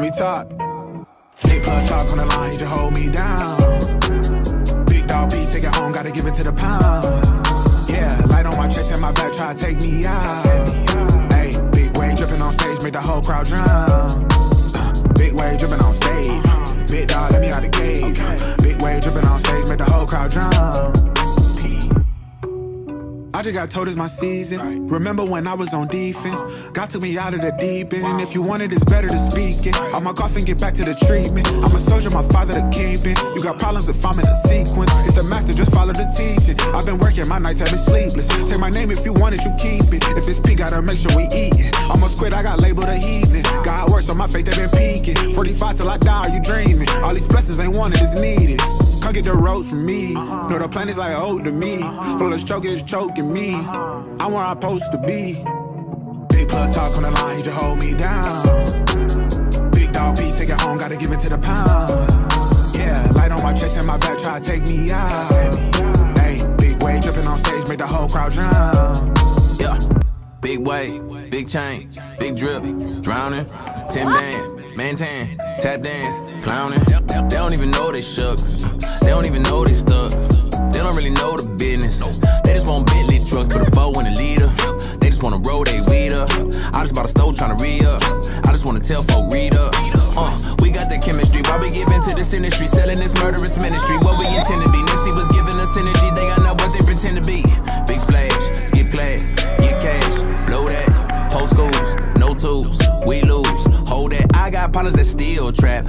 Me talk. Big plug talk on the line, just hold me down. Big dog beat, take it home, gotta give it to the pound. Yeah, light on my chest and my back, try to take me out. Hey, big wave dripping on stage, make the whole crowd drown. Uh, big wave dripping on stage. Big dog, let me out the cage. Big wave dripping on stage, make the whole crowd drown. I just got told it's my season. Remember when I was on defense? God took me out of the deep end. If you want it, it's better to speak it. I'm a cough and get back to the treatment. I'm a soldier, my father the kingpin. You got problems if I'm in a sequence. It's the master, just follow the teaching. I've been working, my nights have been sleepless. Say my name if you want it, you keep it. If it's peak, gotta make sure we eat it. I'm a quit, I got labeled a heathen. God works on my faith, they been peaking. 45 till I die, are you dreaming. All these blessings ain't wanted, it's needed. Come get the ropes from me. Uh-huh. No, the plan is like old to me. Uh-huh. Flawless choke is choking me. Uh-huh. I'm where I'm supposed to be. Big plug talk on the line, he just hold me down. Big dog beat, take it home, gotta give it to the pound. Yeah, light on my chest and my back, try to take me out. Hey, big wave dripping on stage, make the whole crowd drown. Yeah, big wave, big chain, big drip, drowning, 10 band, maintain, tap dance, clowning. They don't even know they shook, they don't even know they stuck. They don't really know the business. They just want Bentley trucks, put a foe in a leader. They just wanna roll they weed up. I just bought a stove tryna re up. I just wanna tell folk read up. Uh, we got the chemistry. Why we give into this industry? Selling this murderous ministry. What we intend to be. Nipsey was giving us energy. They got not what they pretend to be. Big splash, skip class, get cash, blow that. Post schools, no tools, we lose. Hold that. I got partners that still trap.